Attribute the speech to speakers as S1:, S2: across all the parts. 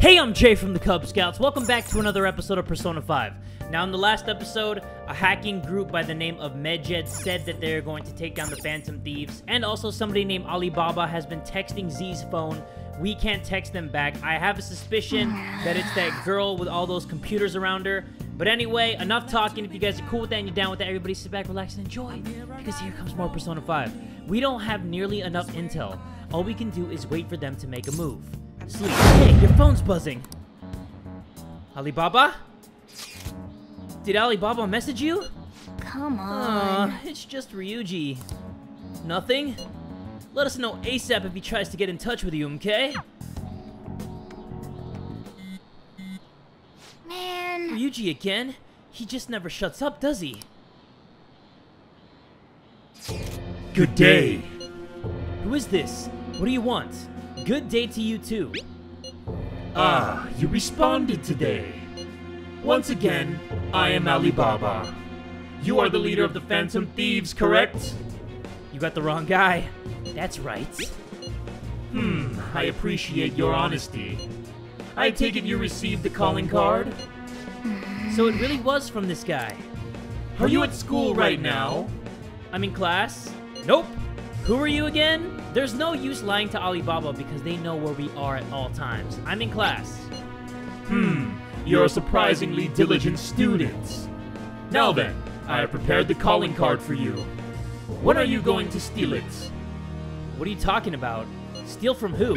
S1: Hey, I'm Jay from the Kubz Scouts. Welcome back to another episode of Persona 5. Now, in the last episode, a hacking group by the name of Medjed said that they're going to take down the Phantom Thieves, and also somebody named Alibaba has been texting Z's phone. We can't text them back. I have a suspicion that it's that girl with all those computers around her. But anyway, enough talking. If you guys are cool with that and you're down with that, everybody sit back, relax, and enjoy. Because here comes more Persona 5. We don't have nearly enough intel. All we can do is wait for them to make a move. Sleep. Hey, your phone's buzzing. Alibaba? Did Alibaba message you?
S2: Come on.
S1: Aw, it's just Ryuji. Nothing? Let us know ASAP if he tries to get in touch with you, okay?
S2: Man.
S1: Ryuji again? He just never shuts up, does he?
S3: Good day.
S1: Who is this? What do you want? Good day to you too.
S3: Ah, you responded today. Once again, I am Alibaba. You are the leader of the Phantom Thieves, correct?
S1: You got the wrong guy. That's right.
S3: Hmm, I appreciate your honesty. I take it you received the calling card?
S1: So it really was from this guy.
S3: Are you at school right now?
S1: I'm in class? Nope. Who are you again? There's no use lying to Alibaba because they know where we are at all times. I'm in class.
S3: Hmm, you're a surprisingly diligent student. Now then, I have prepared the calling card for you. When are you going to steal it?
S1: What are you talking about? Steal from who?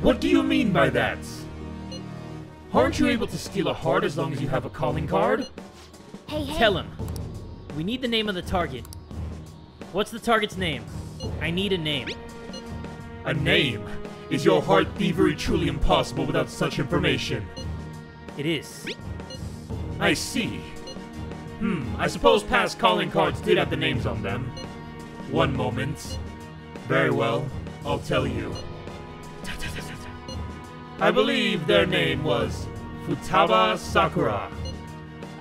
S3: What do you mean by that? Aren't you able to steal a heart as long as you have a calling card?
S2: Hey, hey.
S1: Tell him. We need the name of the target. What's the target's name? I need a name.
S3: A name? Is your heart thievery truly impossible without such information?
S1: It is.
S3: I see. Hmm, I suppose past calling cards did have the names on them. One moment. Very well, I'll tell you. I believe their name was Futaba Sakura.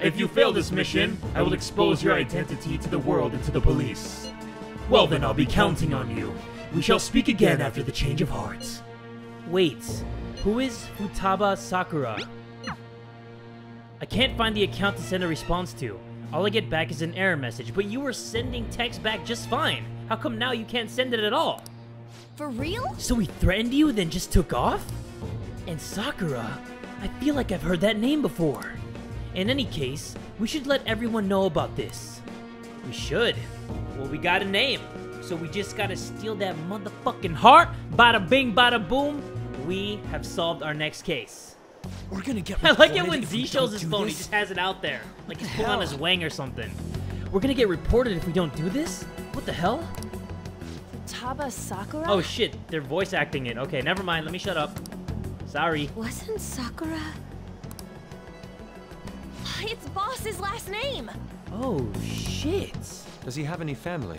S3: If you fail this mission, I will expose your identity to the world and to the police. Well then, I'll be counting on you. We shall speak again after the change of hearts.
S1: Wait. Who is Futaba Sakura? I can't find the account to send a response to. All I get back is an error message, but you were sending text back just fine. How come now you can't send it at all?
S2: For real?
S1: So he threatened you, then just took off? And Sakura? I feel like I've heard that name before. In any case, we should let everyone know about this. We should. Well, we got a name. So we just gotta steal that motherfucking heart. Bada bing, bada boom. We have solved our next case.
S4: We're gonna get.
S1: I like it when
S4: if
S1: Z shows his
S4: do
S1: phone, he just has it out there. Like he's
S4: The
S1: pulling on his wang or something. We're gonna get reported if we don't do this? What the hell?
S2: Taba Sakura?
S1: Oh shit, they're voice acting it. Okay, never mind, let me shut up. Sorry.
S2: Wasn't Sakura? It's Boss's last name.
S1: Oh shit.
S4: Does he have any family?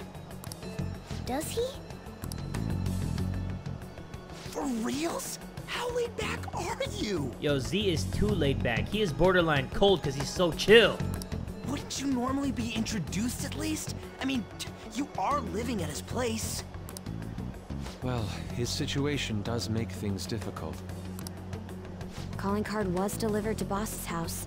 S2: Does he?
S5: For reals? How laid back are you?
S1: Yo, Z is too laid back. He is borderline cold because he's so chill.
S5: Wouldn't you normally be introduced at least? I mean, t- you are living at his place.
S4: Well, his situation does make things difficult.
S6: Calling card was delivered to Boss's house.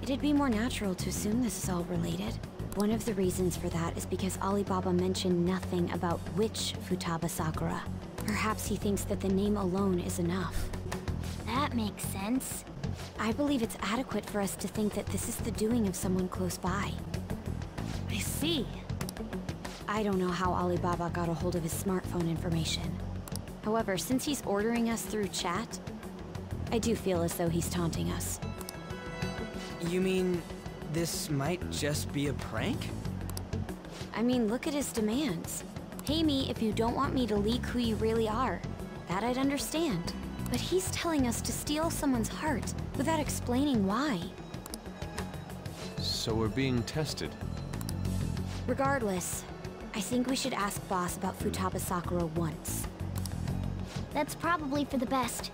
S6: It'd be more natural to assume this is all related. One of the reasons for that is because Alibaba mentioned nothing about which Futaba Sakura. Perhaps he thinks that the name alone is enough.
S2: That makes sense.
S6: I believe it's adequate for us to think that this is the doing of someone close by.
S2: I see.
S6: I don't know how Alibaba got a hold of his smartphone information. However, since he's ordering us through chat, I do feel as though he's taunting us.
S5: You mean this might just be a prank?
S6: I mean, look at his demands. Pay me if you don't want me to leak who you really are. That I'd understand. But he's telling us to steal someone's heart without explaining why.
S4: So we're being tested.
S6: Regardless, I think we should ask Boss about Futaba Sakura once.
S2: That's probably for the best.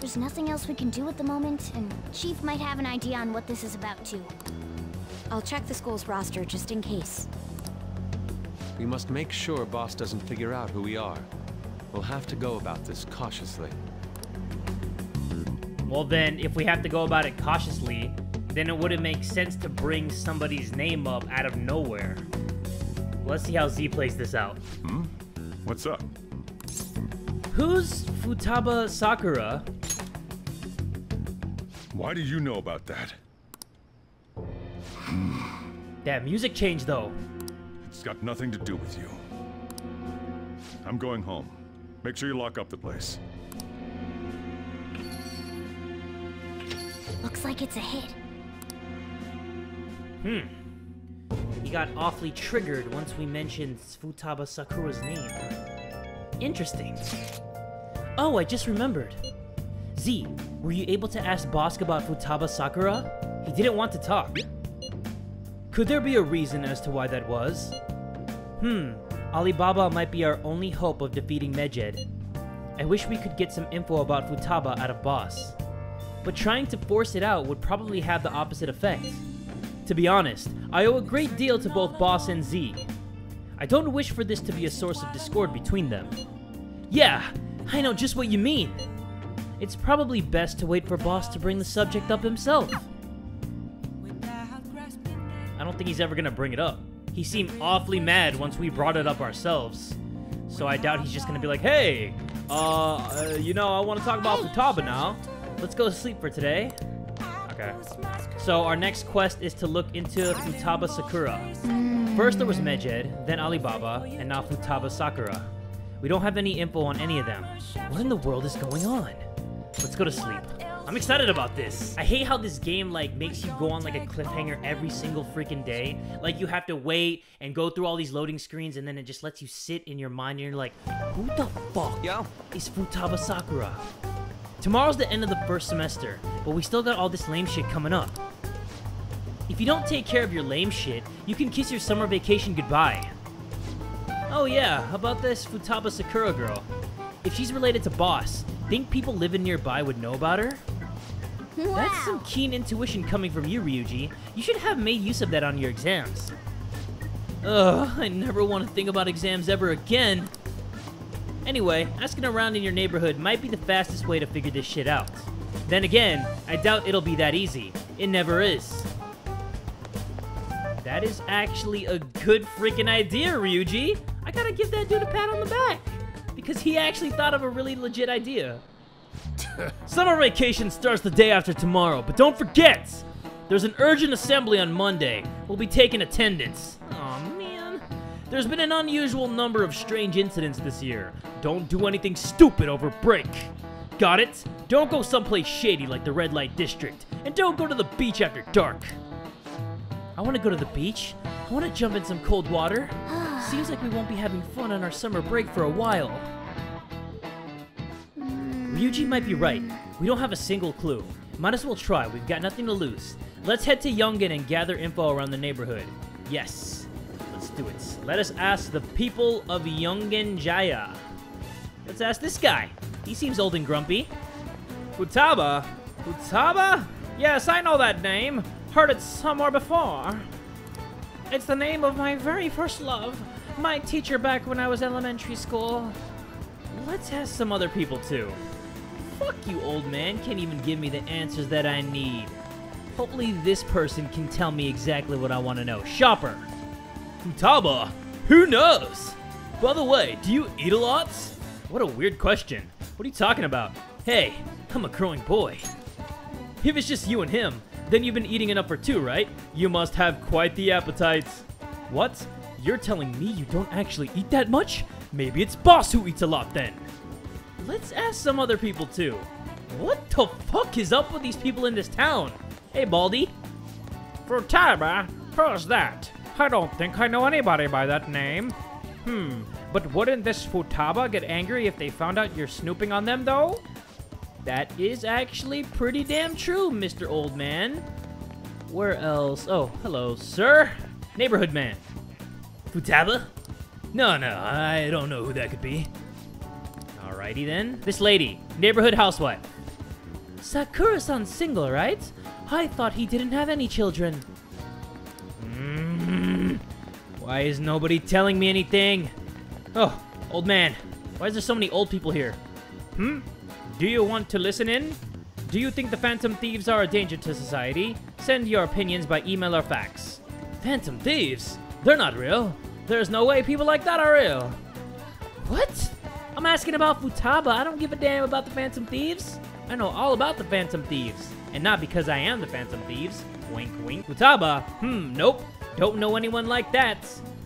S2: There's nothing else we can do at the moment, and Chief might have an idea on what this is about too.
S6: I'll check the school's roster just in case.
S4: We must make sure Boss doesn't figure out who we are. We'll have to go about this cautiously.
S1: Well, then, if we have to go about it cautiously, then it wouldn't make sense to bring somebody's name up out of nowhere. Let's see how Z plays this out. Hmm?
S3: What's up?
S1: Who's Futaba Sakura?
S3: Why do you know about that?
S1: That music change, though.
S3: It's got nothing to do with you. I'm going home. Make sure you lock up the place.
S2: Looks like it's a hit. Hmm.
S1: He got awfully triggered once we mentioned Futaba Sakura's name. Interesting. Oh, I just remembered. Z, were you able to ask Bosk about Futaba Sakura? He didn't want to talk. Could there be a reason as to why that was? Hmm, Alibaba might be our only hope of defeating Medjed. I wish we could get some info about Futaba out of Boss. But trying to force it out would probably have the opposite effect. To be honest, I owe a great deal to both Boss and Z. I don't wish for this to be a source of discord between them. Yeah, I know just what you mean. It's probably best to wait for Boss to bring the subject up himself. Don't think he's ever gonna bring it up. He seemed awfully mad once we brought it up ourselves. So I doubt he's just gonna be like, hey, uh, uh you know, I want to talk about Futaba now. Let's go to sleep for today. Okay. So our next quest is to look into Futaba Sakura. First there was Medjed, then Alibaba, and now Futaba Sakura. We don't have any info on any of them. What in the world is going on? Let's go to sleep. I'm excited about this. I hate how this game like makes you go on like a cliffhanger every single freaking day. Like you have to wait and go through all these loading screens and then it just lets you sit in your mind and you're like, who the fuck
S4: Yo.
S1: is Futaba Sakura? Tomorrow's the end of the first semester, but we still got all this lame shit coming up. If you don't take care of your lame shit, you can kiss your summer vacation goodbye. Oh yeah, how about this Futaba Sakura girl? If she's related to Boss, think people living nearby would know about her? That's some keen intuition coming from you, Ryuji. You should have made use of that on your exams. Ugh, I never want to think about exams ever again. Anyway, asking around in your neighborhood might be the fastest way to figure this shit out. Then again, I doubt it'll be that easy. It never is. That is actually a good freaking idea, Ryuji. I gotta give that dude a pat on the back. Because he actually thought of a really legit idea. Summer vacation starts the day after tomorrow, but don't forget! There's an urgent assembly on Monday. We'll be taking attendance. Aw, man. There's been an unusual number of strange incidents this year. Don't do anything stupid over break. Got it? Don't go someplace shady like the Red Light District. And don't go to the beach after dark. I want to go to the beach. I want to jump in some cold water. Seems like we won't be having fun on our summer break for a while. Ryuji might be right. We don't have a single clue. Might as well try. We've got nothing to lose. Let's head to Yongen and gather info around the neighborhood. Yes. Let's do it. Let us ask the people of Yongen Jaya. Let's ask this guy. He seems old and grumpy. Futaba? Futaba? Yes, I know that name. Heard it somewhere before. It's the name of my very first love. My teacher back when I was elementary school. Let's ask some other people too. Fuck you, old man. Can't even give me the answers that I need. Hopefully this person can tell me exactly what I want to know. Shopper. Futaba? Who knows? By the way, do you eat a lot? What a weird question. What are you talking about? Hey, I'm a growing boy. If it's just you and him, then you've been eating enough for two, right? You must have quite the appetite. What? You're telling me you don't actually eat that much? Maybe it's Boss who eats a lot then. Let's ask some other people too. What the fuck is up with these people in this town? Hey, Baldy. For Futaba? Who's that? I don't think I know anybody by that name. Hmm, but wouldn't this Futaba get angry if they found out you're snooping on them, though? That is actually pretty damn true, Mr. Old Man. Where else? Oh, hello, sir. Neighborhood man. Futaba? No, no, I don't know who that could be. Alrighty then. This lady, neighborhood housewife. Sakura-san's single, right? I thought he didn't have any children. Mm, why is nobody telling me anything? Oh, old man. Why is there so many old people here? Hmm? Do you want to listen in? Do you think the Phantom Thieves are a danger to society? Send your opinions by email or fax. Phantom Thieves? They're not real. There's no way people like that are real. What? I'm asking about Futaba. I don't give a damn about the Phantom Thieves. I know all about the Phantom Thieves. And not because I am the Phantom Thieves. Wink, wink. Futaba? Hmm, nope. Don't know anyone like that.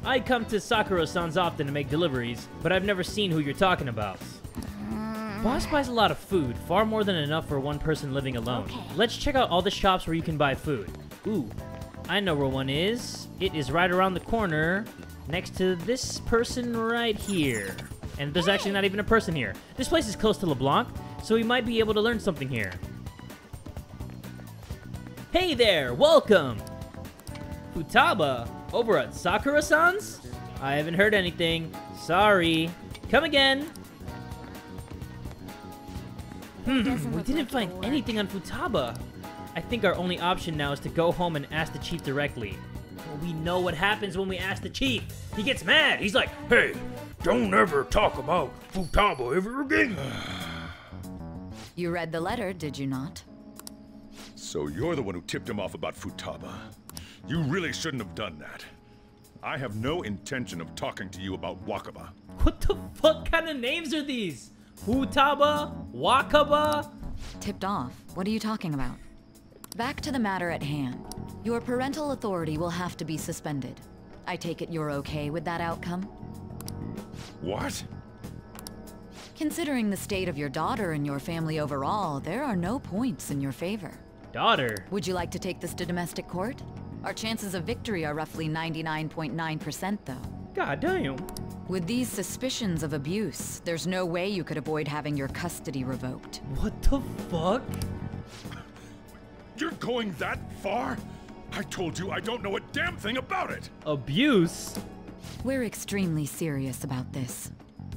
S1: I come to Sakura-san's often to make deliveries, but I've never seen who you're talking about. Boss buys a lot of food, far more than enough for one person living alone.
S2: Okay.
S1: Let's check out all the shops where you can buy food. Ooh, I know where one is. It is right around the corner, next to this person right here. And there's actually not even a person here. This place is close to LeBlanc, so we might be able to learn something here. Hey there, welcome! Futaba, over at Sakura-san's? I haven't heard anything. Sorry. Come again. Hmm, we didn't find anything on Futaba. I think our only option now is to go home and ask the chief directly. Well, we know what happens when we ask the chief. He gets mad. He's like,
S3: Hey, don't ever talk about Futaba ever again.
S7: You read the letter, did you not?
S8: So you're the one who tipped him off about Futaba. You really shouldn't have done that. I have no intention of talking to you about Wakaba.
S1: what the fuck kind of names are these? Futaba? Wakaba?
S7: Tipped off? What are you talking about? Back to the matter at hand. Your parental authority will have to be suspended. I take it you're okay with that outcome?
S8: What?
S7: Considering the state of your daughter and your family overall, there are no points in your favor.
S1: Daughter.
S7: Would you like to take this to domestic court? Our chances of victory are roughly 99.9% though.
S1: God damn.
S7: With these suspicions of abuse, there's no way you could avoid having your custody revoked.
S1: What the fuck?
S8: You're going that far? I told you I don't know a damn thing about it!
S1: Abuse?
S7: We're extremely serious about this.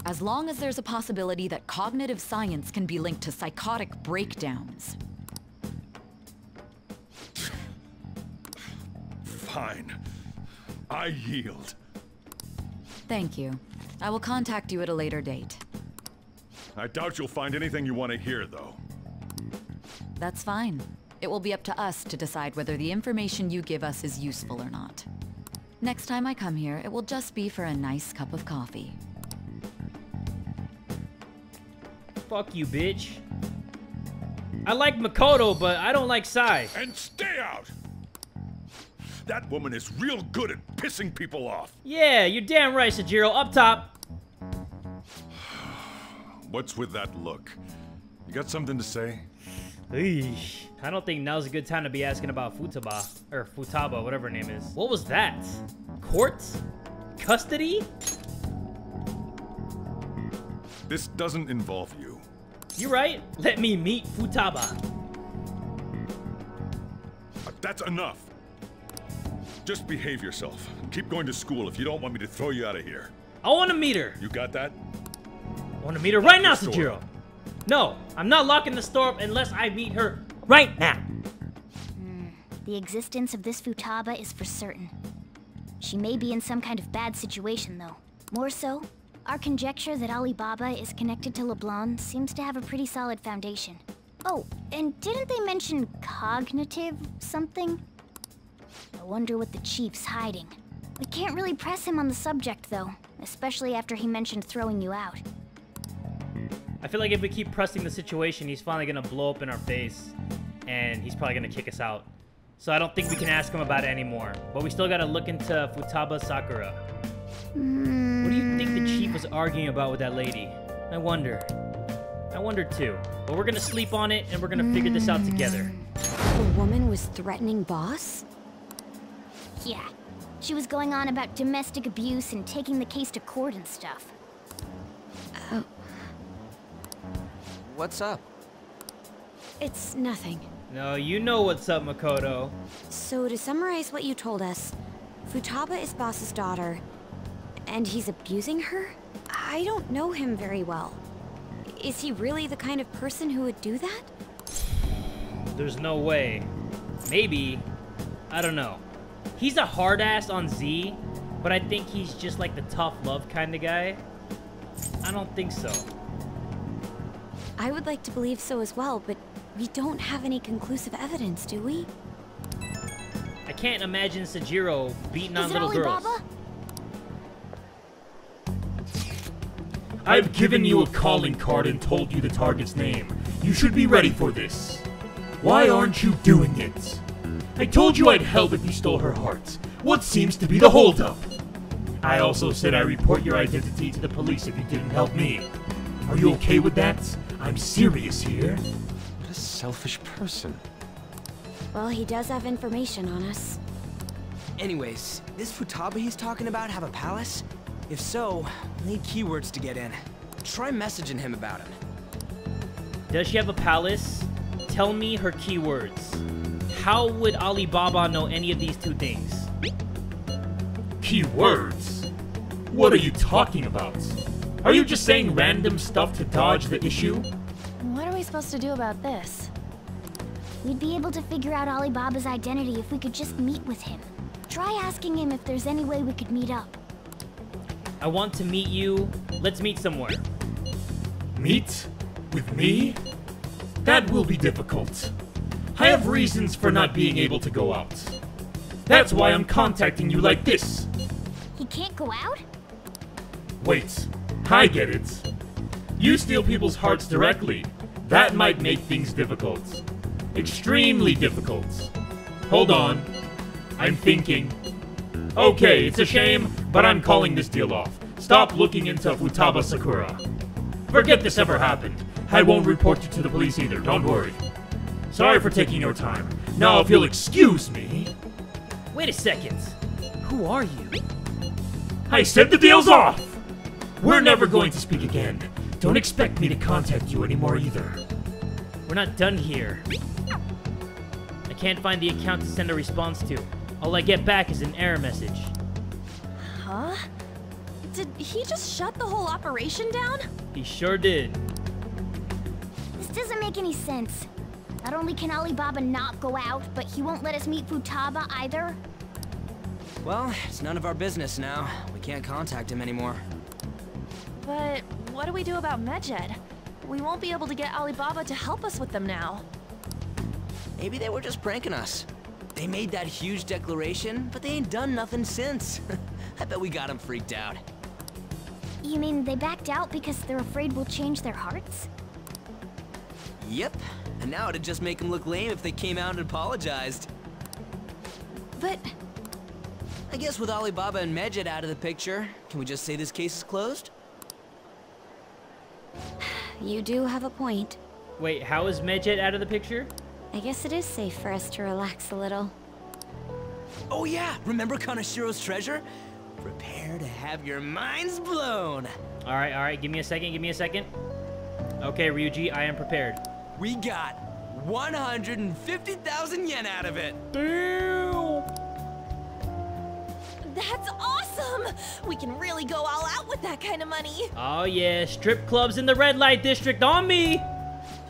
S7: As long as there's a possibility that cognitive science can be linked to psychotic breakdowns.
S8: Fine. I yield.
S7: Thank you. I will contact you at a later date.
S8: I doubt you'll find anything you want to hear, though.
S7: That's fine. It will be up to us to decide whether the information you give us is useful or not. Next time I come here, it will just be for a nice cup of coffee.
S1: Fuck you, bitch. I like Makoto, but I don't like Sae.
S8: And stay out! That woman is real good at pissing people off.
S1: Yeah, you're damn right, Sojiro. Up top.
S8: What's with that look? You got something to say?
S1: Eesh. I don't think now's a good time to be asking about Futaba. Or Futaba, whatever her name is. What was that? Court? Custody?
S8: This doesn't involve you.
S1: You're right. Let me meet Futaba.
S8: Uh, That's enough. Just behave yourself. Keep going to school if you don't want me to throw you out of here.
S1: I want to meet her.
S8: You got that?
S1: I want to meet her right now,
S8: the store Sojiro.
S1: No, I'm not locking the store up unless I meet her right now.
S2: Hmm, the existence of this Futaba is for certain. She may be in some kind of bad situation, though. More so, our conjecture that Alibaba is connected to LeBlanc seems to have a pretty solid foundation. Oh, and didn't they mention cognitive something? I wonder what the chief's hiding. We can't really press him on the subject, though, especially after he mentioned throwing you out.
S1: I feel like if we keep pressing the situation, he's finally gonna blow up in our face, and he's probably gonna kick us out. So I don't think we can ask him about it anymore. But we still gotta look into Futaba Sakura. What do you think the chief was arguing about with that lady? I wonder. I wonder too. But we're gonna sleep on it, and we're gonna figure this out together.
S6: The woman was threatening Boss?
S2: Yeah. She was going on about domestic abuse and taking the case to court and stuff.
S4: Oh, What's up?
S6: It's nothing.
S1: No, you know what's up, Makoto.
S6: So to summarize what you told us, Futaba is Boss's daughter, and he's abusing her? I don't know him very well. Is he really the kind of person who would do that?
S1: There's no way. Maybe. I don't know. He's a hard ass on Z, but I think he's just like the tough love kind of guy. I don't think so.
S6: I would like to believe so as well, but We don't have any conclusive evidence, do we?
S1: I can't imagine Sojiro beating on
S2: Is it
S1: little girls.
S2: Alibaba?
S3: I've given you a calling card and told you the target's name. You should be ready for this. Why aren't you doing it? I told you I'd help if you stole her heart. What seems to be the holdup? I also said I report your identity to the police if you didn't help me. Are you okay with that? I'm serious here.
S4: What a selfish person.
S6: Well, he does have information on us.
S9: Anyways, this Futaba he's talking about have a palace? If so, we'll need keywords to get in. Try messaging him about it.
S1: Does she have a palace? Tell me her keywords. How would Alibaba know any of these two things?
S3: Keywords? What are you talking about? Are you just saying random stuff to dodge the issue?
S2: What are we supposed to do about this? We'd be able to figure out Alibaba's identity if we could just meet with him. Try asking him if there's any way we could meet up.
S1: I want to meet you. Let's meet somewhere.
S3: Meet? With me? That will be difficult. I have reasons for not being able to go out. That's why I'm contacting you like this.
S2: He can't go out?
S3: Wait, I get it. You steal people's hearts directly. That might make things difficult. Extremely difficult. Hold on. I'm thinking. Okay, it's a shame, but I'm calling this deal off. Stop looking into Futaba Sakura. Forget this ever happened. I won't report you to the police either, don't worry. Sorry for taking your time. Now, if you'll excuse me.
S1: Wait a second. Who are you?
S3: I said the deal's off! We're never going to speak again. Don't expect me to contact you anymore either.
S1: We're not done here. I can't find the account to send a response to. All I get back is an error message.
S10: Huh? Did he just shut the whole operation down?
S1: He sure did.
S2: This doesn't make any sense. Not only can Alibaba not go out, but he won't let us meet Futaba either.
S9: Well, it's none of our business now. We can't contact him anymore.
S10: But what do we do about Medjed? We won't be able to get Alibaba to help us with them now.
S9: Maybe they were just pranking us. They made that huge declaration, but they ain't done nothing since. I bet we got them freaked out.
S2: You mean they backed out because they're afraid we'll change their hearts?
S9: Yep. And now it'd just make them look lame if they came out and apologized.
S10: But
S9: I guess with Alibaba and Medjed out of the picture, can we just say this case is closed?
S6: You do have a point.
S1: Wait, how is Medjed out of the picture?
S6: I guess it is safe for us to relax a little.
S9: Oh yeah, remember Kaneshiro's treasure? Prepare to have your minds blown.
S1: All right, all right. Give me a second. Give me a second. Okay, Ryuji, I am prepared.
S9: We got 150,000 yen out of it.
S10: that's awesome! We can really go all out with that kind of money.
S1: Oh yeah, strip clubs in the red light district on me.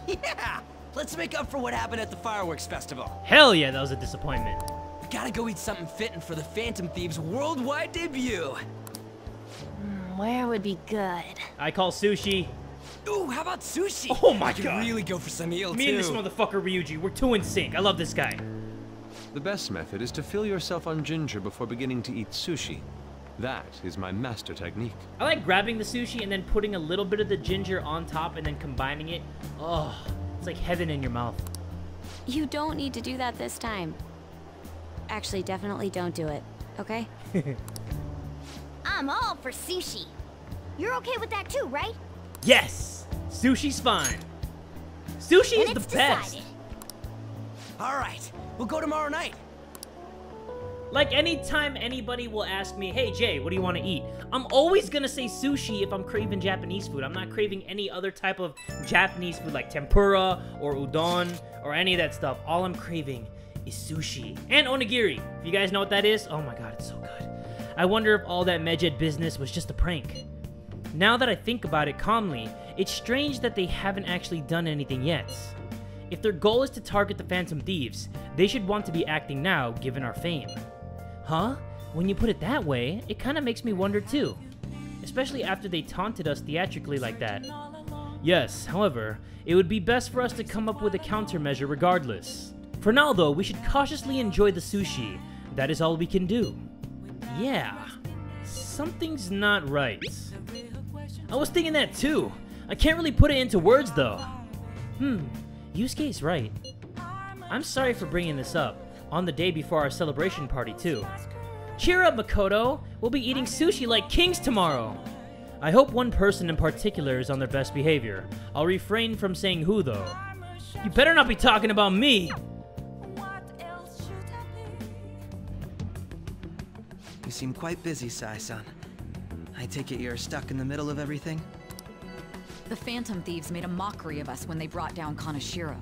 S9: Yeah! Let's make up for what happened at the fireworks festival.
S1: Hell yeah, that was a disappointment.
S9: We gotta go eat something fitting for the Phantom Thieves worldwide debut.
S10: Hmm, where would be good?
S1: I call sushi.
S9: Ooh, how about sushi?
S1: Oh my
S9: we could
S1: God.
S9: really go for some eel
S1: Me
S9: too.
S1: and this motherfucker Ryuji, we're two in sync. I love this guy.
S4: The best method is to fill yourself on ginger before beginning to eat sushi. That is my master technique.
S1: I like grabbing the sushi and then putting a little bit of the ginger on top and then combining it. Oh, it's like heaven in your mouth.
S6: You don't need to do that this time. Actually, definitely don't do it, okay?
S2: I'm all for sushi. You're okay with that too, right?
S1: Yes, sushi's fine. Sushi
S2: And
S1: is the
S2: it's
S1: best.
S2: decided.
S9: All right, we'll go tomorrow night.
S1: Like anytime anybody will ask me, "Hey Jay, what do you want to eat?" I'm always gonna say sushi if I'm craving Japanese food. I'm not craving any other type of Japanese food like tempura or udon or any of that stuff. All I'm craving is sushi and onigiri. If you guys know what that is, oh my god, it's so good. I wonder if all that Medjed business was just a prank. Now that I think about it calmly, it's strange that they haven't actually done anything yet. If their goal is to target the Phantom Thieves, they should want to be acting now given our fame. Huh? When you put it that way, it kinda makes me wonder too. Especially after they taunted us theatrically like that. Yes, however, it would be best for us to come up with a countermeasure regardless. For now, though, we should cautiously enjoy the sushi. That is all we can do. Yeah, something's not right. I was thinking that too. I can't really put it into words though. Hmm, Yusuke's right. I'm sorry for bringing this up, on the day before our celebration party too. Cheer up, Makoto! We'll be eating sushi like kings tomorrow! I hope one person in particular is on their best behavior. I'll refrain from saying who though. You better not be talking about me!
S5: You seem quite busy, Sae-san. I take it you're stuck in the middle of everything?
S7: The Phantom Thieves made a mockery of us when they brought down Kaneshiro.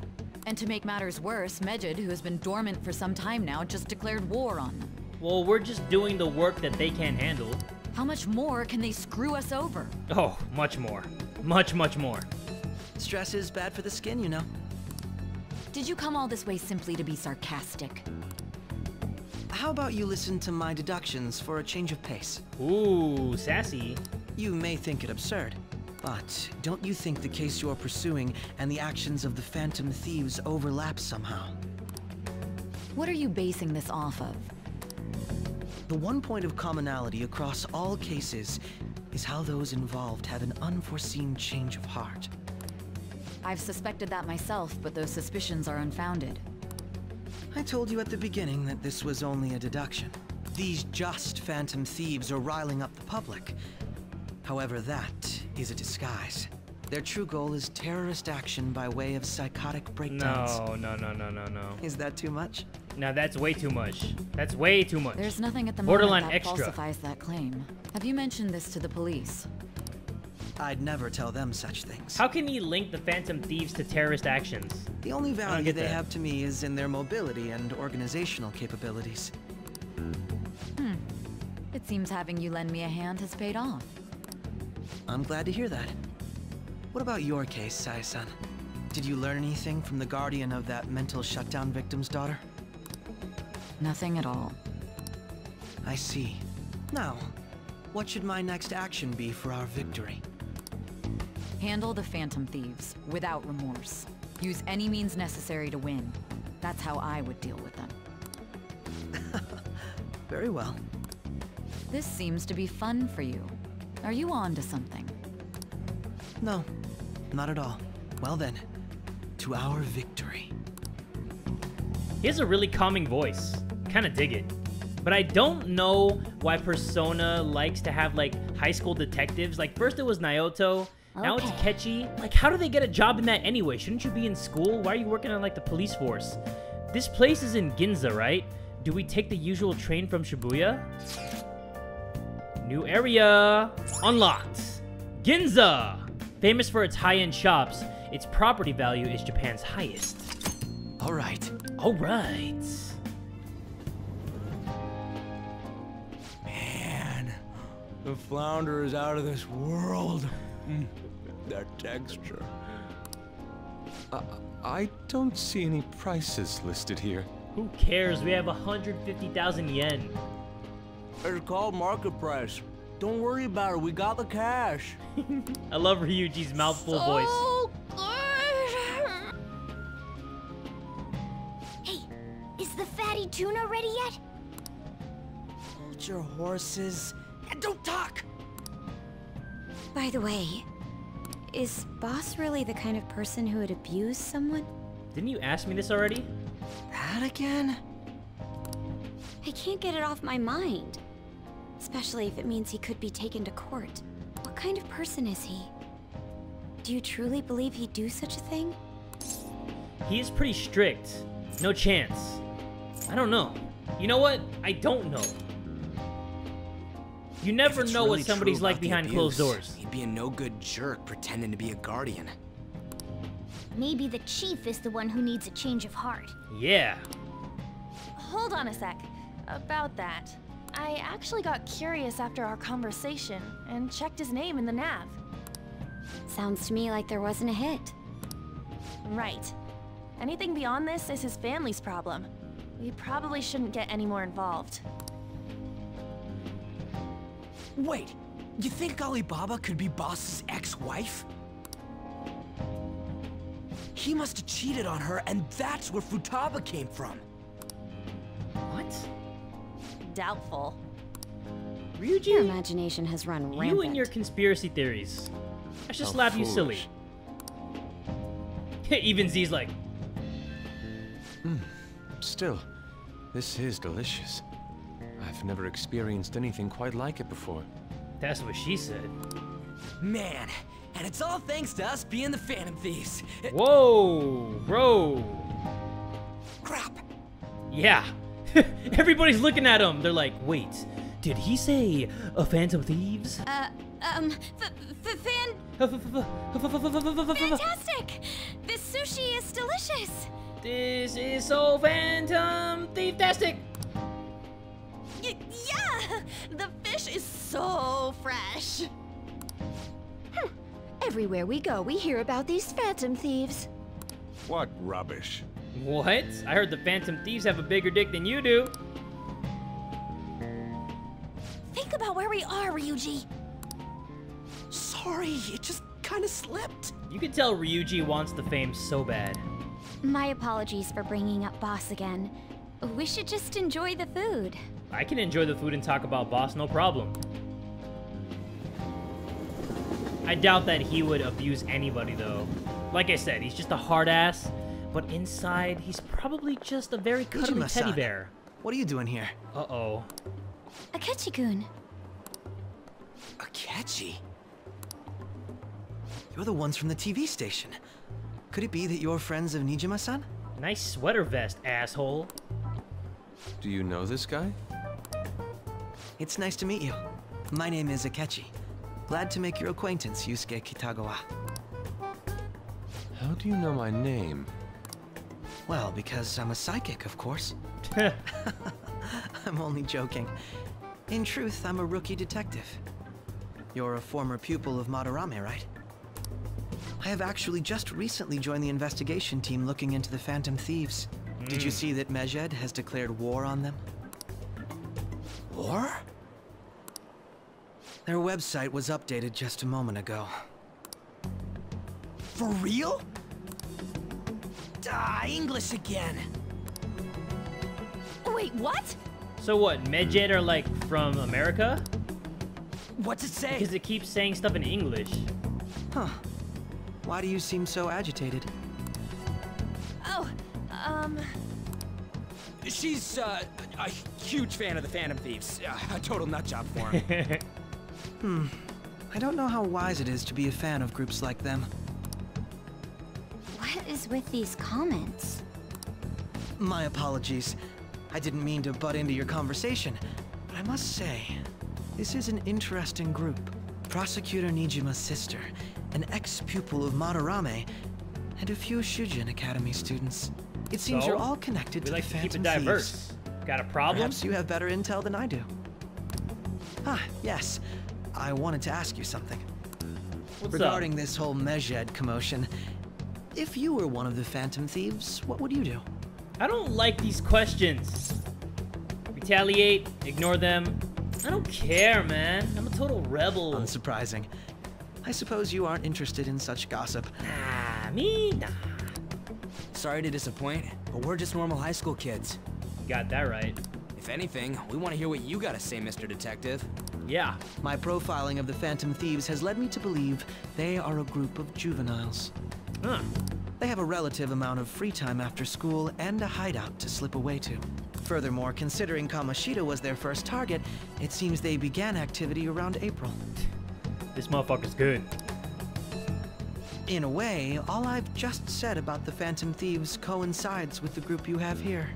S7: And to make matters worse, Medjed, who has been dormant for some time now, just declared war on them.
S1: Well, we're just doing the work that they can't handle.
S7: How much more can they screw us over?
S1: Oh, much more. Much, much more.
S5: Stress is bad for the skin, you know.
S7: Did you come all this way simply to be sarcastic?
S5: How about you listen to my deductions for a change of pace?
S1: Ooh, sassy.
S5: You may think it absurd, but don't you think the case you're pursuing and the actions of the Phantom Thieves overlap somehow?
S7: What are you basing this off of?
S5: The one point of commonality across all cases is how those involved have an unforeseen change of heart.
S7: I've suspected that myself, but those suspicions are unfounded.
S5: I told you at the beginning that this was only a deduction. These just Phantom Thieves are riling up the public. However, that is a disguise. Their true goal is terrorist action by way of psychotic breakdowns.
S1: No, no, no, no, no, no.
S5: Is that too much?
S1: Now that's way too much. That's way too much.
S7: There's nothing at the
S1: Borderline
S7: moment that
S1: extra.
S7: falsifies that claim. Have you mentioned this to the police?
S5: I'd never tell them such things.
S1: How can he link the Phantom Thieves to terrorist actions?
S5: The only value they
S1: that.
S5: have to me is in their mobility and organizational capabilities. Hmm.
S7: It seems having you lend me a hand has paid off.
S5: I'm glad to hear that. What about your case, Sae-san? Did you learn anything from the guardian of that mental shutdown victim's daughter?
S7: Nothing at all.
S5: I see. Now, what should my next action be for our victory?
S7: Handle the Phantom Thieves without remorse. Use any means necessary to win. That's how I would deal with them.
S5: Very well.
S7: This seems to be fun for you. Are you on to something?
S5: No, not at all. Well then, to our victory.
S1: He has a really calming voice. Kind of dig it. But I don't know why Persona likes to have like high school detectives. Like first it was Naoto, now it's Kechi. Like how do they get a job in that anyway? Shouldn't you be in school? Why are you working on like the police force? This place is in Ginza, right? Do we take the usual train from Shibuya? New area unlocked. Ginza! Famous for its high-end shops, its property value is Japan's highest.
S5: All right.
S1: All right.
S9: Man, the flounder is out of this world. Mm, that texture.
S4: Uh, I don't see any prices listed here.
S1: Who cares? We have 150,000 yen.
S9: It's called market price. Don't worry about it. We got the cash.
S1: I love Ryuji's mouthful voice.
S2: Oh, good. Hey, is the fatty tuna ready yet?
S5: Hold your horses and don't talk!
S6: By the way, is Boss really the kind of person who would abuse someone?
S1: Didn't you ask me this already?
S5: That again?
S6: I can't get it off my mind. Especially if it means he could be taken to court. What kind of person is he? Do you truly believe he'd do such a thing?
S1: He is pretty strict. No chance. I don't know. You know what? I don't know. You never know
S5: really
S1: what somebody's like
S5: about the
S1: behind closed doors.
S5: He'd be a no-good jerk pretending to be a guardian.
S2: Maybe the chief is the one who needs a change of heart.
S1: Yeah.
S10: Hold on a sec. About that. I actually got curious after our conversation and checked his name in the nav.
S6: Sounds to me like there wasn't a hit.
S10: Right. Anything beyond this is his family's problem. We probably shouldn't get any more involved.
S5: Wait, you think Alibaba could be Boss's ex-wife?
S9: He must have cheated on her, and that's where Futaba came from.
S1: What?
S10: Doubtful.
S1: Ryuji,
S6: Your imagination has run rampant.
S1: you and your conspiracy theories. I should
S4: How
S1: slap you silly. Even Z's like, hmm.
S4: Still, this is delicious. I've never experienced anything quite like it before.
S1: that's what she said.
S9: Man, and it's all thanks to us being the Phantom Thieves.
S1: Whoa, bro.
S9: Crap.
S1: Yeah. Everybody's looking at him. They're like, wait, did he say a Phantom Thieves?
S6: Uh, um, f- f- fan- fantastic! This sushi is delicious!
S1: This is so Phantom Thief-tastic.
S10: Y- yeah! The fish is so fresh.
S6: Everywhere we go, we hear about these phantom thieves.
S8: What rubbish.
S1: What? I heard the Phantom Thieves have a bigger dick than you do.
S10: Think about where we are, Ryuji.
S9: Sorry, it just kind of slipped.
S1: You can tell Ryuji wants the fame so bad.
S6: My apologies for bringing up Boss again. We should just enjoy the food.
S1: I can enjoy the food and talk about Boss, no problem. I doubt that he would abuse anybody, though. Like I said, he's just a hard ass, but inside, he's probably just a very cuddly
S5: Nijima-san,
S1: teddy bear.
S5: What are you doing here?
S1: Uh-oh.
S6: Akechi-kun.
S9: Akechi?
S5: You're the ones from the TV station. Could it be that you're friends of Nijima-san?
S1: Nice sweater vest, asshole.
S4: Do you know this guy?
S5: It's nice to meet you. My name is Akechi. Glad to make your acquaintance, Yusuke Kitagawa.
S4: How do you know my name?
S5: Well, because I'm a psychic, of course. I'm only joking. In truth, I'm a rookie detective. You're a former pupil of Madarame, right? I have actually just recently joined the investigation team looking into the Phantom Thieves. Did you hmm. see that Medjed has declared war on them?
S9: War?
S5: Their website was updated just a moment ago.
S9: For real? Ah, English again.
S10: Wait, what?
S1: so what, Medjed are like from America?
S9: What's it say?
S1: Because it keeps saying stuff in English.
S5: Huh. Why do you seem so agitated?
S10: Oh, um,
S9: She's uh, a huge fan of the Phantom Thieves. Uh, a total nutjob for him. Hmm.
S5: I don't know how wise it is to be a fan of groups like them.
S6: What is with these comments?
S5: My apologies. I didn't mean to butt into your conversation, but I must say, this is an interesting group. Prosecutor Nijima's sister, an ex-pupil of Madarame, and a few Shujin Academy students. It seems
S1: So?
S5: you're all connected
S1: We
S5: to
S1: like
S5: the
S1: to keep
S5: Phantom
S1: it
S5: Thieves.
S1: diverse. Got a problem?
S5: Perhaps you have better intel than I do. Ah, yes. I wanted to ask you something.
S1: What's
S5: Regarding
S1: up?
S5: this whole Medjed commotion, if you were one of the Phantom Thieves, what would you do?
S1: I don't like these questions. Retaliate, ignore them. I don't care, man. I'm a total rebel.
S5: Unsurprising. I suppose you aren't interested in such gossip.
S1: Nah, me, nah.
S9: Sorry to disappoint, but we're just normal high school kids.
S1: Got that right.
S9: If anything, we want to hear what you got to say, Mr. Detective.
S1: Yeah.
S5: My profiling of the Phantom Thieves has led me to believe they are a group of juveniles.
S1: Huh.
S5: They have a relative amount of free time after school and a hideout to slip away to. Furthermore, considering Kamoshida was their first target, it seems they began activity around April.
S1: This motherfucker's good.
S5: In a way, all I've just said about the Phantom Thieves coincides with the group you have here.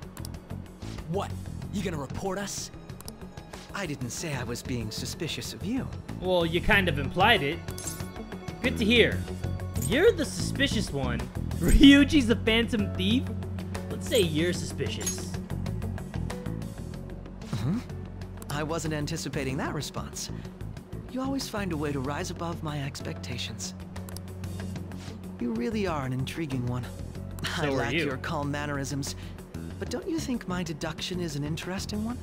S9: What? You gonna report us?
S5: I didn't say I was being suspicious of you.
S1: Well, you kind of implied it. Good to hear. You're the suspicious one. Ryuji's a phantom thief? Let's say you're suspicious. Uh-huh.
S5: I wasn't anticipating that response. You always find a way to rise above my expectations. You really are an intriguing one. I
S1: So are
S5: lack
S1: you.
S5: your calm mannerisms, but don't you think my deduction is an interesting one?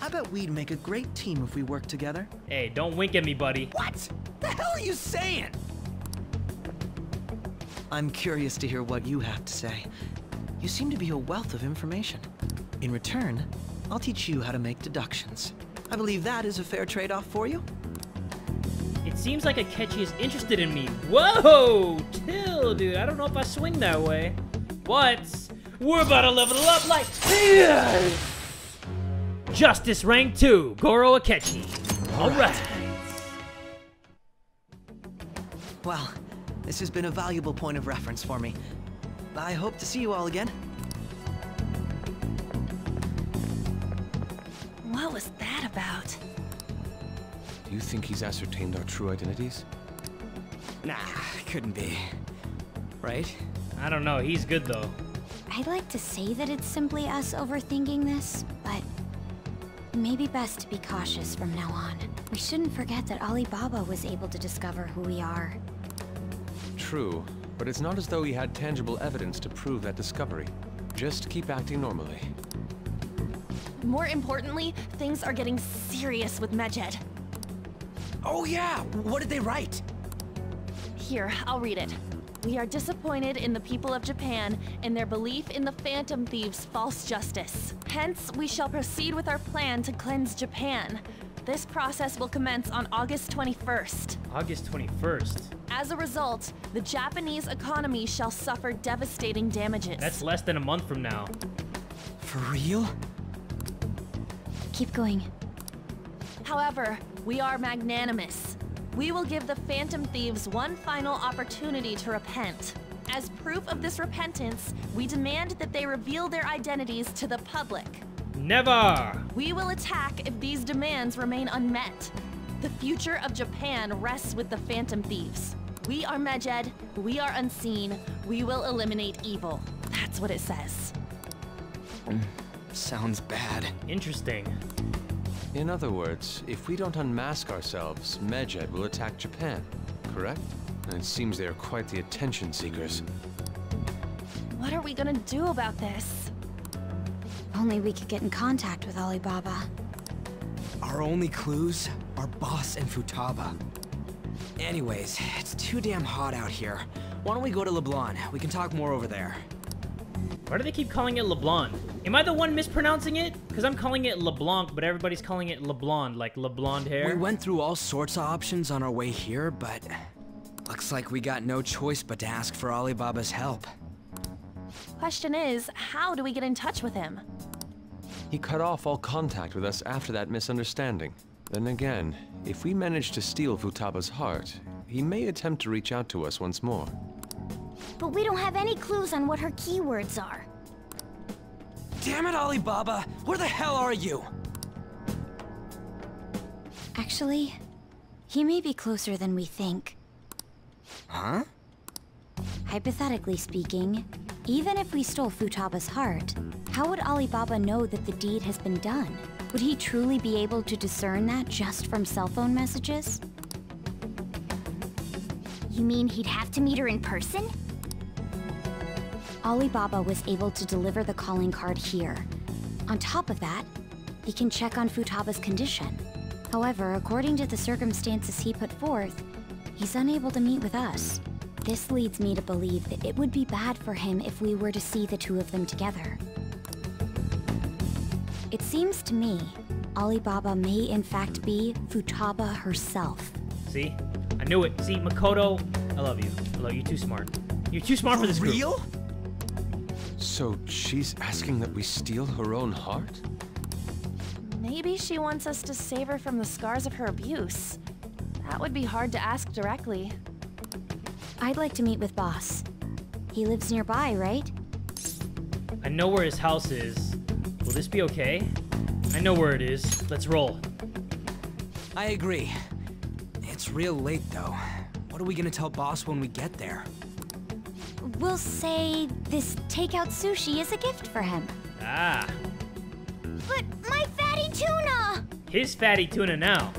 S5: I bet we'd make a great team if we worked together.
S1: Hey, don't wink at me, buddy.
S9: What? The hell are you saying?
S5: I'm curious to hear what you have to say. You seem to be a wealth of information. In return, I'll teach you how to make deductions. I believe that is a fair trade-off for you.
S1: It seems like Akechi is interested in me. Whoa! Till, dude. I don't know if I swing that way. But we're about to level up like Justice rank 2, Goro Akechi. Alright.
S5: Well, this has been a valuable point of reference for me. I hope to see you all again.
S10: What was that about?
S4: Do you think he's ascertained our true identities?
S9: Nah, couldn't be. Right?
S1: I don't know. He's good, though.
S6: I'd like to say that it's simply us overthinking this, but maybe best to be cautious from now on. We shouldn't forget that Alibaba was able to discover who we are.
S4: True, but it's not as though he had tangible evidence to prove that discovery. Just keep acting normally.
S10: More importantly, things are getting serious with Medjed.
S9: Oh yeah, what did they write?
S10: Here, I'll read it. We are disappointed in the people of Japan in their belief in the Phantom Thieves' false justice. Hence, we shall proceed with our plan to cleanse Japan. This process will commence on August 21st.
S1: August 21st.
S10: As a result, the Japanese economy shall suffer devastating damages.
S1: That's less than a month from now.
S9: For real?
S6: Keep going.
S10: However, we are magnanimous. We will give the Phantom Thieves one final opportunity to repent. As proof of this repentance, we demand that they reveal their identities to the public.
S1: Never!
S10: We will attack if these demands remain unmet. The future of Japan rests with the Phantom Thieves. We are Medjed, we are unseen, we will eliminate evil. That's what it says.
S9: Sounds bad.
S1: Interesting.
S4: In other words, if we don't unmask ourselves, Medjed will attack Japan, correct? And it seems they are quite the attention seekers.
S10: What are we gonna do about this?
S6: Only we could get in contact with Alibaba.
S9: Our only clues are Boss and Futaba. Anyways, it's too damn hot out here. Why don't we go to LeBlanc? We can talk more over there.
S1: Why do they keep calling it LeBlanc? Am I the one mispronouncing it? Because I'm calling it LeBlanc, but everybody's calling it LeBlonde, like LeBlonde hair.
S9: We went through all sorts of options on our way here, but looks like we got no choice but to ask for Alibaba's help.
S10: Question is, how do we get in touch with him?
S4: He cut off all contact with us after that misunderstanding. Then again, if we manage to steal Futaba's heart, he may attempt to reach out to us once more.
S2: But we don't have any clues on what her keywords are.
S9: Damn it, Alibaba! Where the hell are you?
S6: Actually, he may be closer than we think.
S9: Huh?
S6: Hypothetically speaking, even if we stole Futaba's heart, how would Alibaba know that the deed has been done? Would he truly be able to discern that just from cell phone messages?
S2: You mean he'd have to meet her in person?
S6: Alibaba was able to deliver the calling card here. On top of that, he can check on Futaba's condition. However, according to the circumstances he put forth, he's unable to meet with us. This leads me to believe that it would be bad for him if we were to see the two of them together. It seems to me, Alibaba may in fact be Futaba herself.
S1: See? I knew it. See, Makoto, I love you. I love you. You're too smart. You're too smart for, this group.
S9: real?
S4: So she's asking that we steal her own heart?
S10: Maybe she wants us to save her from the scars of her abuse. That would be hard to ask directly.
S6: I'd like to meet with Boss. He lives nearby, right?
S1: I know where his house is. Will this be okay? I know where it is. Let's roll.
S9: I agree. It's real late, though. What are we gonna tell Boss when we get there?
S6: We'll say this takeout sushi is a gift for him.
S1: Ah,
S2: But my fatty tuna!
S1: his fatty tuna now.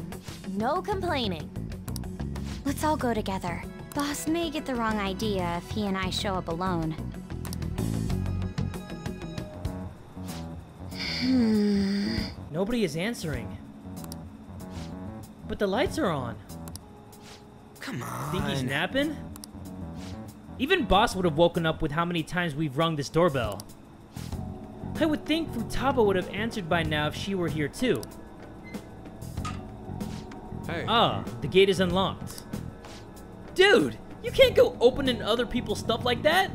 S10: No complaining.
S6: Let's all go together. Boss may get the wrong idea if he and I show up alone.
S1: Nobody is answering. But the lights are on.
S9: Come on.
S1: Think he's napping? Even Boss would have woken up with how many times we've rung this doorbell. I would think Futaba would have answered by now if she were here too.
S4: Hey.
S1: Ah, the gate is unlocked. Dude, you can't go opening other people's stuff like that.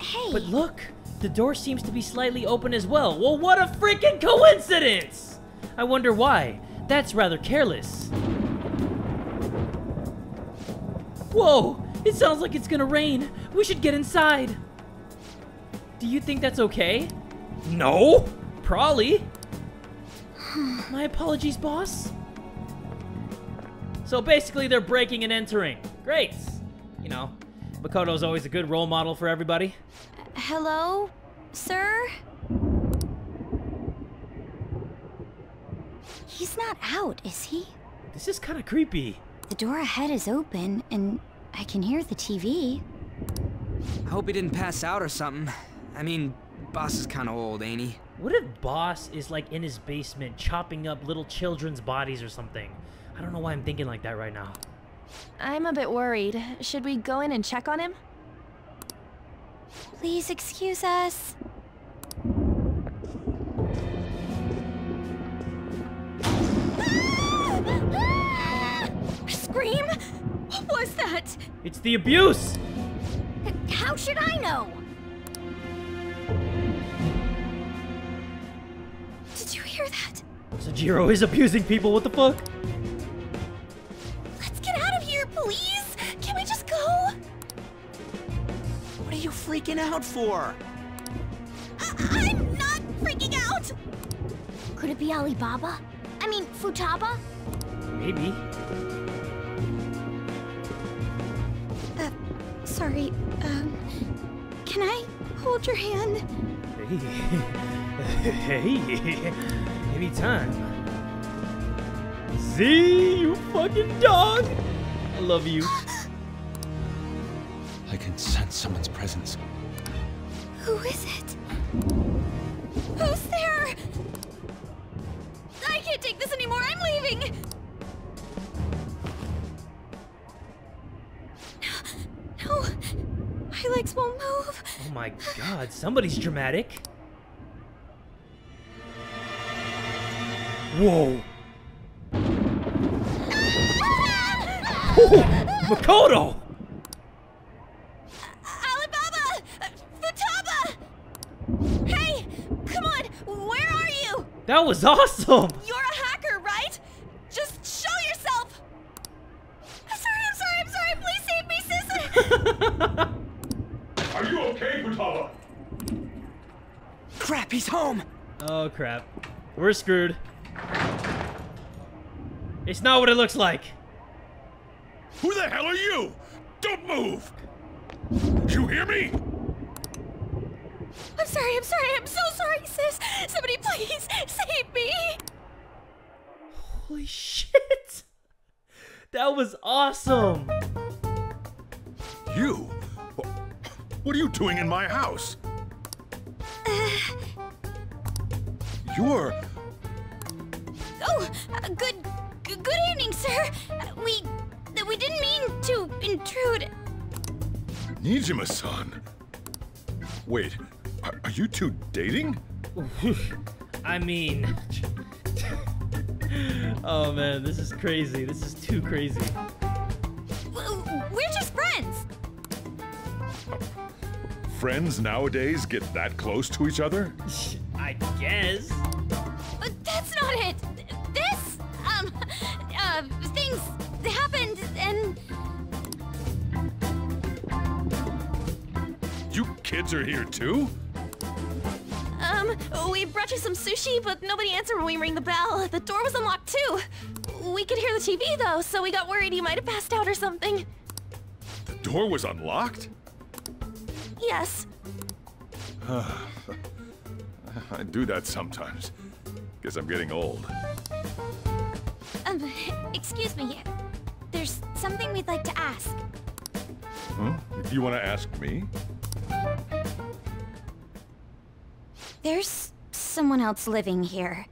S2: Hey.
S1: But look, the door seems to be slightly open as well. Well, what a freaking coincidence! I wonder why. That's rather careless. Whoa, it sounds like it's gonna rain. We should get inside. Do you think that's okay? No, probably. My apologies, boss. So basically, they're breaking and entering. Great. You know, Makoto's always a good role model for everybody.
S6: Hello, sir? He's not out, is he?
S1: This is kind of creepy.
S6: The door ahead is open, and I can hear the TV.
S9: I hope he didn't pass out or something. I mean, boss is kind of old, ain't he?
S1: What if Boss is like in his basement chopping up little children's bodies or something? I don't know why I'm thinking like that right now.
S10: I'm a bit worried. Should we go in and check on him?
S6: Please excuse us.
S2: Scream? What was that?
S1: It's the abuse!
S2: How should I know?
S6: Did you hear that?
S1: Sojiro is abusing people, what the fuck?
S9: Freaking out for?
S2: I- I'm not freaking out. Could it be Alibaba? I mean, Futaba?
S1: Maybe.
S6: Uh, sorry, um, can I hold your hand?
S1: Hey. hey. Anytime. Z, you fucking dog! I love you.
S4: I can sense someone's presence.
S6: Who is it? Who's there?
S2: I can't take this anymore. I'm leaving.
S6: No, my legs won't move.
S1: Oh my god, somebody's dramatic. Whoa. Oh, Makoto!
S2: Alibaba! Futaba! Hey, come on. Where are you?
S1: That was awesome!
S2: You're a hacker, right? Just show yourself. I'm sorry. I'm sorry. I'm sorry. Please save me, sis.
S8: Are you okay, Futaba?
S9: Crap, he's home!
S1: Oh crap. We're screwed. It's not what it looks like.
S8: Who the hell are you? Don't move! You hear me?
S2: I'm sorry. I'm sorry. I'm so sorry, sis. Somebody please save me.
S1: Holy shit! That was awesome!
S8: You? What are you doing in my house? You're.
S2: Oh, uh, good, good evening, sir. Uh, We, uh, we didn't mean to intrude.
S8: Nijima-san. Wait, are, are you two dating?
S1: I mean. oh man, this is crazy. This is too crazy.
S2: We're just friends.
S8: Friends nowadays get that close to each other?
S1: I guess.
S2: But that's not it. This, um, uh, things happened, and
S8: You kids are here too?
S10: We brought you some sushi, but nobody answered when we rang the bell. The door was unlocked too. We could hear the TV though, so we got worried you might have passed out or something.
S8: The door was unlocked?
S10: Yes.
S8: I do that sometimes. Guess I'm getting old.
S2: um, excuse me. There's something we'd like to ask.
S8: Huh? You want to ask me?
S6: There's someone else living here.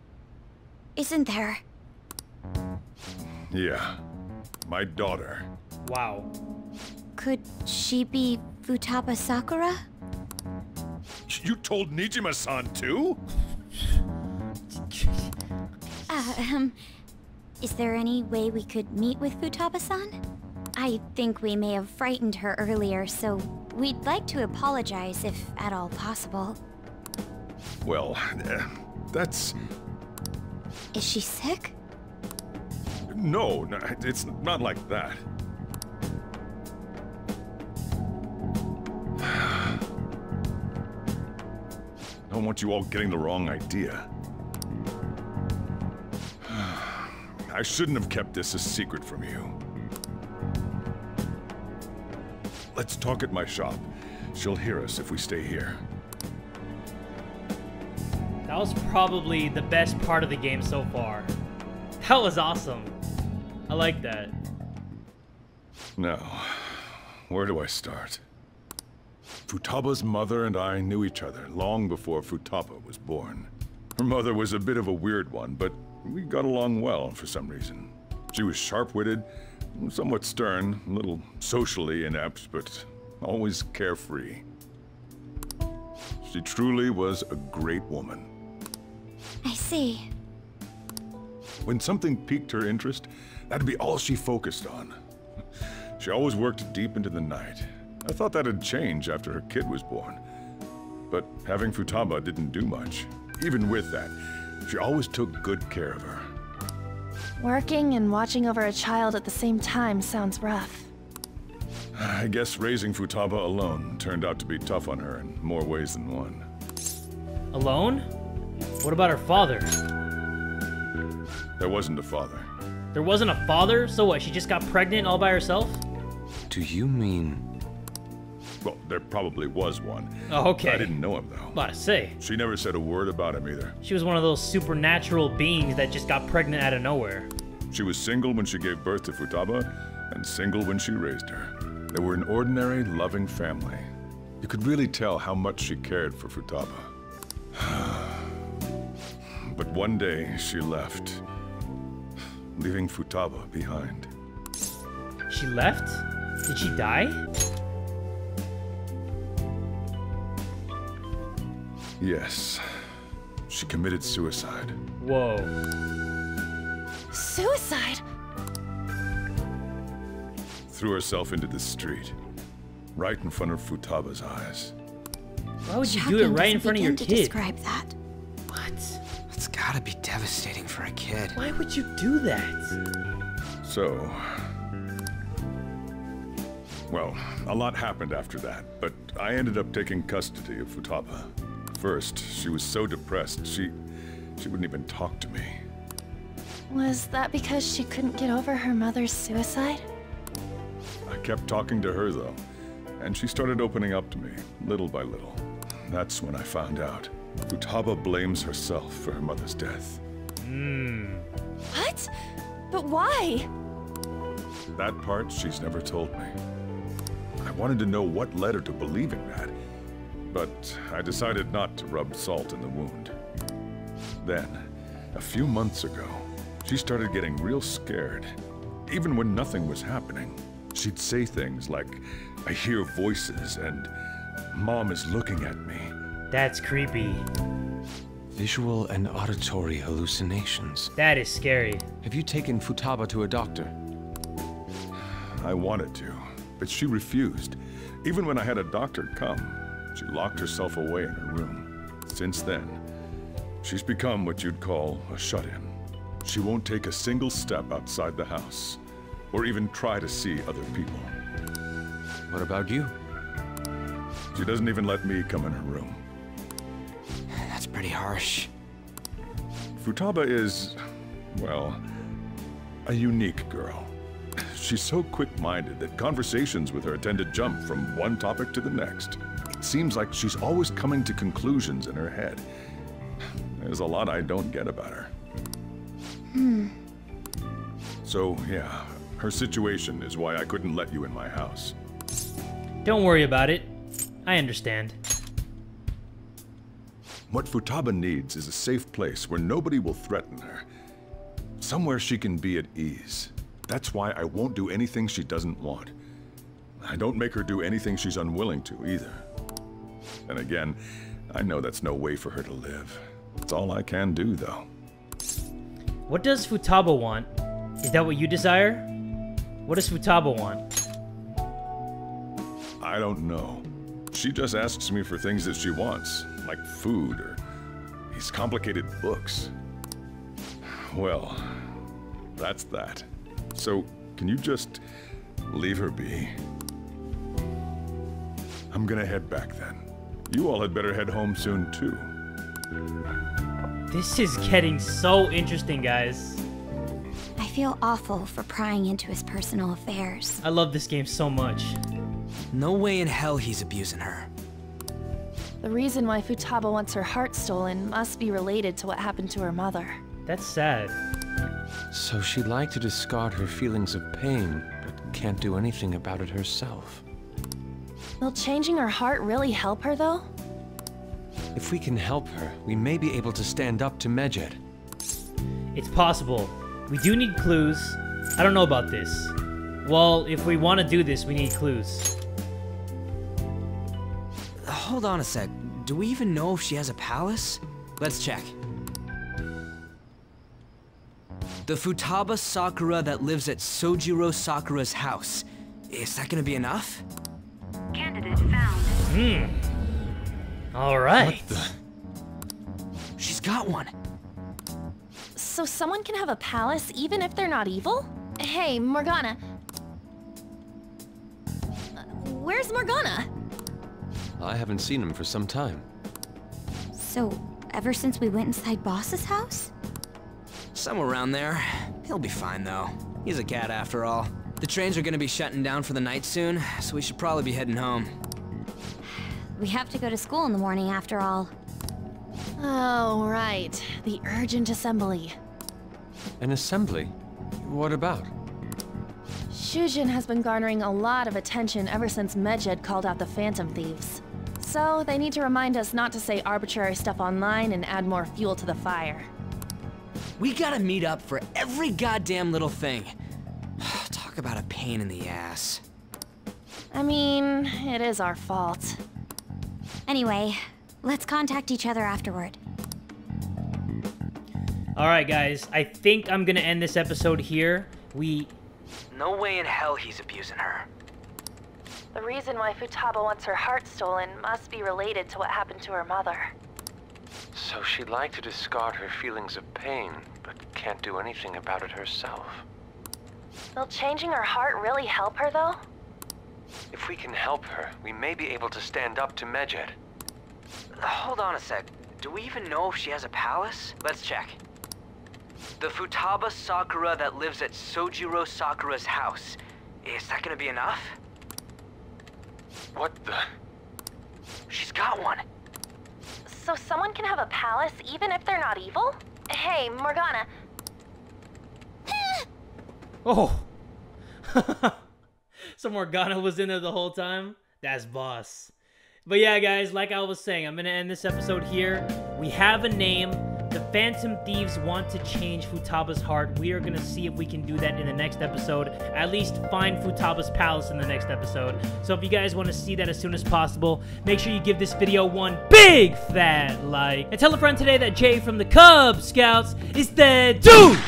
S6: Isn't there?
S8: Yeah. My daughter.
S1: Wow.
S6: Could she be Futaba Sakura?
S8: You told Nijima-san too?
S6: Uh, um, is there any way we could meet with Futaba-san? I think we may have frightened her earlier, so we'd like to apologize if at all possible.
S8: Well, uh, that's...
S6: Is she sick?
S8: No, no, it's not like that. I don't want you all getting the wrong idea. I shouldn't have kept this a secret from you. Let's talk at my shop. She'll hear us if we stay here.
S1: That was probably the best part of the game so far. That was awesome. I like that.
S8: Now, where do I start? Futaba's mother and I knew each other long before Futaba was born. Her mother was a bit of a weird one, but we got along well for some reason. She was sharp-witted, somewhat stern, a little socially inept, but always carefree. She truly was a great woman.
S6: I see.
S8: When something piqued her interest, that'd be all she focused on. She always worked deep into the night. I thought that'd change after her kid was born. But having Futaba didn't do much. Even with that, she always took good care of her.
S10: Working and watching over a child at the same time sounds rough.
S8: I guess raising Futaba alone turned out to be tough on her in more ways than one.
S1: Alone? What about her father?
S8: There wasn't a father.
S1: There wasn't a father? So what, she just got pregnant all by herself?
S4: Do you mean...
S8: Well, there probably was one.
S1: Oh, okay.
S8: I didn't know him, though.
S1: About to say.
S8: She never said a word about him either.
S1: She was one of those supernatural beings that just got pregnant out of nowhere.
S8: She was single when she gave birth to Futaba, and single when she raised her. They were an ordinary, loving family. You could really tell how much she cared for Futaba. but one day, she left, leaving Futaba behind.
S1: She left? Did she die?
S8: Yes. She committed suicide.
S1: Whoa.
S10: Suicide?
S8: Threw herself into the street. Right in front of Futaba's eyes.
S1: Why would you
S6: How
S1: do it right in front of your
S6: begin to
S1: kid?
S6: describe that.
S1: What?
S9: It's gotta be devastating for a kid.
S1: Why would you do that?
S8: So... Well, a lot happened after that, but I ended up taking custody of Futaba. First, she was so depressed, she... she wouldn't even talk to me.
S10: Was that because she couldn't get over her mother's suicide?
S8: I kept talking to her, though, and she started opening up to me, little by little. That's when I found out. Futaba blames herself for her mother's death.
S1: Hmm.
S10: What? But why?
S8: That part she's never told me. I wanted to know what led her to believing that, but I decided not to rub salt in the wound. Then, a few months ago, she started getting real scared. Even when nothing was happening, she'd say things like, I hear voices and Mom is looking at me.
S1: That's creepy.
S4: Visual and auditory hallucinations.
S1: That is scary.
S4: Have you taken Futaba to a doctor?
S8: I wanted to, but she refused. Even when I had a doctor come, she locked herself away in her room. Since then, she's become what you'd call a shut-in. She won't take a single step outside the house, or even try to see other people.
S4: What about you?
S8: She doesn't even let me come in her room.
S9: That's pretty harsh.
S8: Futaba is, well, a unique girl. She's so quick-minded that conversations with her tend to jump from one topic to the next. It seems like she's always coming to conclusions in her head. There's a lot I don't get about her.
S6: Hmm.
S8: So, yeah, her situation is why I couldn't let you in my house.
S1: Don't worry about it. I understand.
S8: What Futaba needs is a safe place where nobody will threaten her. Somewhere she can be at ease. That's why I won't do anything she doesn't want. I don't make her do anything she's unwilling to, either. And again, I know that's no way for her to live. It's all I can do, though.
S1: What does Futaba want? Is that what you desire? What does Futaba want?
S8: I don't know. She just asks me for things that she wants, like food or these complicated books. Well, that's that. So, can you just leave her be? I'm gonna head back then. You all had better head home soon, too.
S1: This is getting so interesting, guys.
S6: I feel awful for prying into his personal affairs.
S1: I love this game so much.
S9: No way in hell he's abusing her.
S10: The reason why Futaba wants her heart stolen must be related to what happened to her mother.
S1: That's sad.
S4: So she'd like to discard her feelings of pain, but can't do anything about it herself.
S10: Will changing her heart really help her, though?
S4: If we can help her, we may be able to stand up to Medjed.
S1: It's possible. We do need clues. I don't know about this. Well, if we want to do this, we need clues.
S9: Hold on a sec. Do we even know if she has a palace? Let's check. The Futaba Sakura that lives at Sojiro Sakura's house. Is that gonna be enough?
S6: Candidate found.
S1: Hmm. All right.
S9: She's got one.
S10: So someone can have a palace even if they're not evil? Hey, Morgana. Uh, Where's Morgana?
S4: I haven't seen him for some time.
S6: So, ever since we went inside Boss's house?
S9: Somewhere around there. He'll be fine though. He's a cat after all. The trains are gonna be shutting down for the night soon, so we should probably be heading home.
S6: We have to go to school in the morning after all.
S10: Oh, right. The urgent assembly.
S4: An assembly? What about?
S10: Shujin has been garnering a lot of attention ever since Medjed called out the Phantom Thieves. So, they need to remind us not to say arbitrary stuff online and add more fuel to the fire.
S9: We gotta meet up for every goddamn little thing. Talk about a pain in the ass.
S10: I mean, it is our fault.
S6: Anyway, let's contact each other afterward.
S1: All right, guys. I think I'm gonna end this episode here. We
S9: No way in hell he's abusing her.
S10: The reason why Futaba wants her heart stolen must be related to what happened to her mother.
S4: So she'd like to discard her feelings of pain, but can't do anything about it herself.
S10: Will changing her heart really help her, though?
S4: If we can help her, we may be able to stand up to Medjed.
S9: Hold on a sec. Do we even know if she has a palace? Let's check. The Futaba Sakura that lives at Sojiro Sakura's house. Is that gonna be enough?
S4: What the?
S9: She's got one.
S10: So someone can have a palace even if they're not evil? Hey, Morgana.
S1: Oh. so Morgana was in there the whole time? That's boss. But yeah, guys, like I was saying, I'm going to end this episode here. We have a name. The Phantom Thieves want to change Futaba's heart. We are going to see if we can do that in the next episode. At least find Futaba's palace in the next episode. So if you guys want to see that as soon as possible, make sure you give this video one big fat like. And tell a friend today that Jay from the Kubz Scouts is the dude!